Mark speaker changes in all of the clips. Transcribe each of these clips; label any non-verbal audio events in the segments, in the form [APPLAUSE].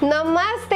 Speaker 1: Namaste, how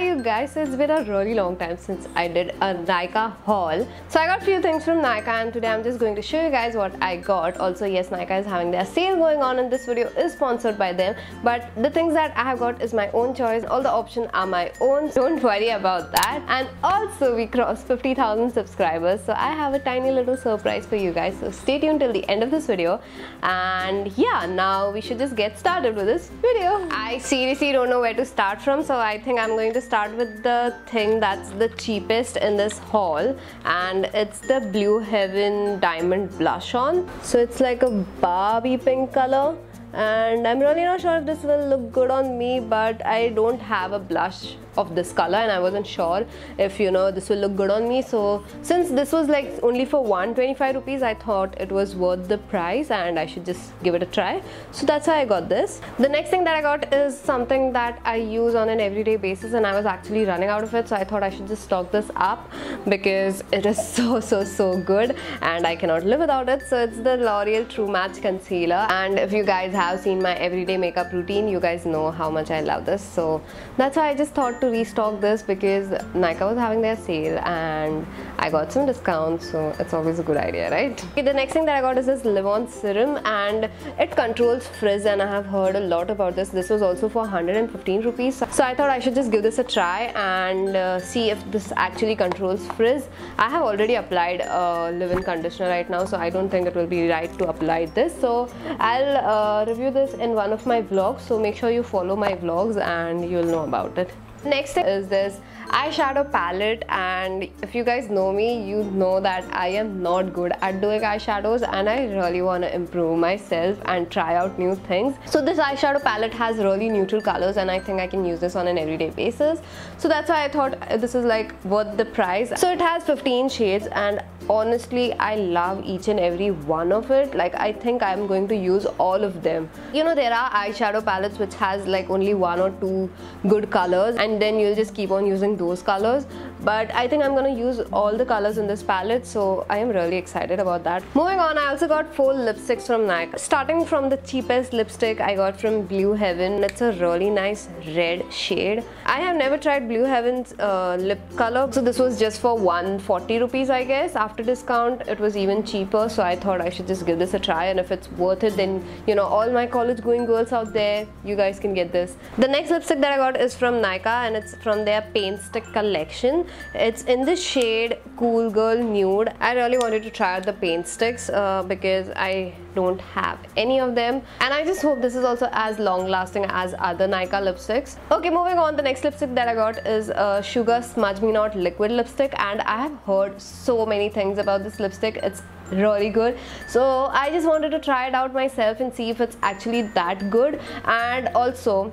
Speaker 1: are you guys? It's been a really long time since I did a Nykaa haul. So I got a few things from Nykaa and today I'm just going to show you guys what I got. Also yes, Nykaa is having their sale going on and this video is sponsored by them. But the things that I have got is my own choice. All the options are my own. [LAUGHS] Don't worry about that. And also we crossed 50,000 subscribers. So I have a tiny little surprise for you guys. So stay tuned till the end of this video. And yeah, now we should just get started with this video. I seriously don't know where to start from so I think I'm going to start with the thing that's the cheapest in this haul and it's the Blue Heaven Diamond Blush on. So it's like a Barbie pink color and I'm really not sure if this will look good on me but I don't have a blush of this color and I wasn't sure if you know this will look good on me. So since this was like only for 125 rupees I thought it was worth the price and I should just give it a try. So that's why I got this. The next thing that I got is something that I use on an everyday basis and I was actually running out of it. So I thought I should just stock this up because it is [LAUGHS] so so so good and I cannot live without it. So it's the L'Oreal True Match Concealer. And if you guys have seen my everyday makeup routine you guys know how much I love this. So that's why I just thought to restock this because Nykaa was having their sale and I got some discounts so it's always a good idea right? Okay, the next thing that I got is this Livon serum and it controls frizz and I have heard a lot about this. This was also for 115 rupees. So I thought I should just give this a try and uh, see if this actually controls frizz. I have already applied a leave-in conditioner right now so I don't think it will be right to apply this. So I'll uh, review this in one of my vlogs so make sure you follow my vlogs and you'll know about it Next is this eyeshadow palette and if you guys know me you know that I am not good at doing eyeshadows and I really want to improve myself and try out new things. So this eyeshadow palette has really neutral colors and I think I can use this on an everyday basis. So that's why I thought this is like worth the price. So it has 15 shades and honestly I love each and every one of it. Like I think I'm going to use all of them. You know there are eyeshadow palettes which has like only one or two good colors and then you'll just keep on using those colors but I think I'm gonna use all the colors in this palette so I am really excited about that. Moving on I also got four lipsticks from Nykaa. Starting from the cheapest lipstick I got from Blue Heaven. It's a really nice red shade. I have never tried Blue Heaven's uh, lip color so this was just for 140 rupees I guess. After discount it was even cheaper so I thought I should just give this a try and if it's worth it then you know all my college going girls out there you guys can get this. The next lipstick that I got is from Nykaa and it's from their paint stick collection it's in the shade cool girl nude. I really wanted to try out the Paintstix uh, because i don't have any of them. And i just hope this is also as long lasting as other Nykaa lipsticks. Okay moving on. The next lipstick that i got is a sugar smudge me not liquid lipstick. And i have heard so many things about this lipstick. It's really good. So i just wanted to try it out myself and see if it's actually that good. And also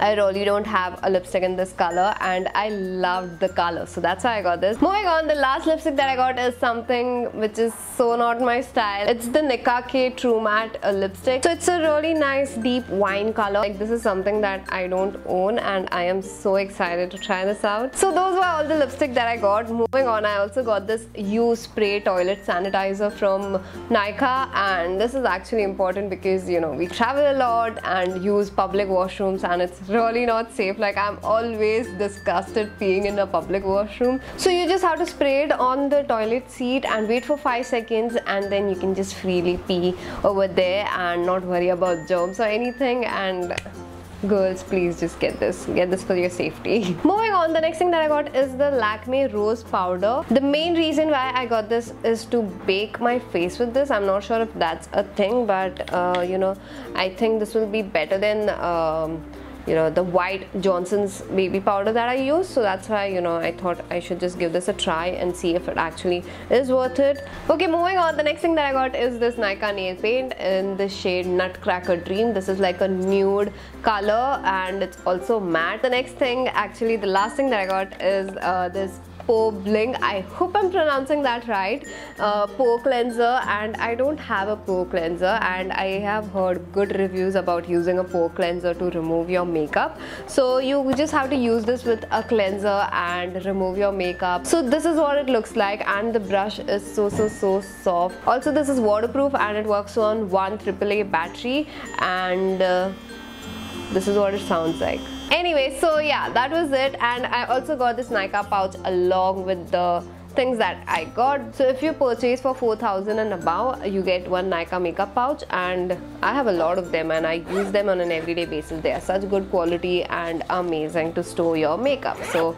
Speaker 1: I really don't have a lipstick in this color and I loved the color so that's why I got this. Moving on the last lipstick that I got is something which is so not my style. It's the Nicka K True Matte uh, lipstick. So it's a really nice deep wine color. Like this is something that I don't own and I am so excited to try this out. So those were all the lipstick that I got. Moving on I also got this USPRAY toilet sanitizer from Nykaa and this is actually important because you know we travel a lot and use public washrooms and it's really not safe. Like I'm always disgusted peeing in a public washroom. So you just have to spray it on the toilet seat and wait for 5 seconds and then you can just freely pee over there and not worry about germs or anything. And girls please just get this get this for your safety. [LAUGHS] Moving on the next thing that i got is the lakme rose powder. The main reason why i got this is to bake my face with this. I'm not sure if that's a thing but uh, you know i think this will be better than um, you know the white Johnson's baby powder that I use. So that's why you know I thought I should just give this a try and see if it actually is worth it. Okay moving on. The next thing that I got is this Nykaa nail paint in the shade Nutcracker Dream. This is like a nude color and it's also matte. The next thing actually the last thing that I got is uh, this Pobling. I hope I'm pronouncing that right. Uh, pore cleanser and I don't have a pore cleanser and I have heard good reviews about using a pore cleanser to remove your makeup. So you just have to use this with a cleanser and remove your makeup. So this is what it looks like and the brush is so so so soft. Also this is waterproof and it works on one AAA battery and uh, this is what it sounds like anyway so yeah that was it and I also got this Nykaa pouch along with the things that I got. So if you purchase for 4000 and above, you get one Nykaa makeup pouch and I have a lot of them and I use them on an everyday basis. They are such good quality and amazing to store your makeup. So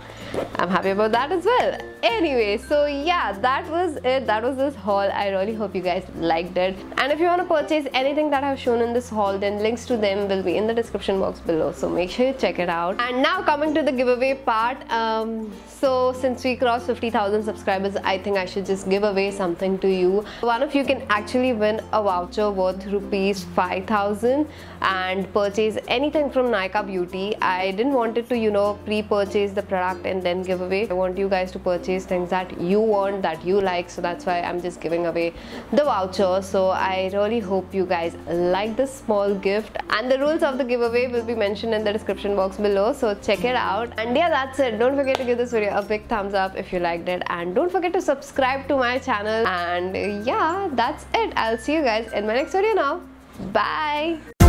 Speaker 1: I'm happy about that as well. Anyway, so yeah, that was it. That was this haul. I really hope you guys liked it. And if you want to purchase anything that I've shown in this haul, then links to them will be in the description box below. So make sure you check it out. And now coming to the giveaway part. Um, so since we crossed 50,000 subscribers, I think I should just give away something to you. One of you can actually win a voucher worth rupees 5,000 and purchase anything from Nykaa Beauty. I didn't want it to, you know, pre-purchase the product and then give away. I want you guys to purchase things that you want, that you like. So that's why I'm just giving away the voucher. So I really hope you guys like this small gift. And the rules of the giveaway will be mentioned in the description box below. So check it out. And yeah, that's it. Don't forget to give this video a big thumbs up if you liked it. And don't forget to subscribe to my channel. And yeah, that's it. I'll see you guys in my next video now. Bye.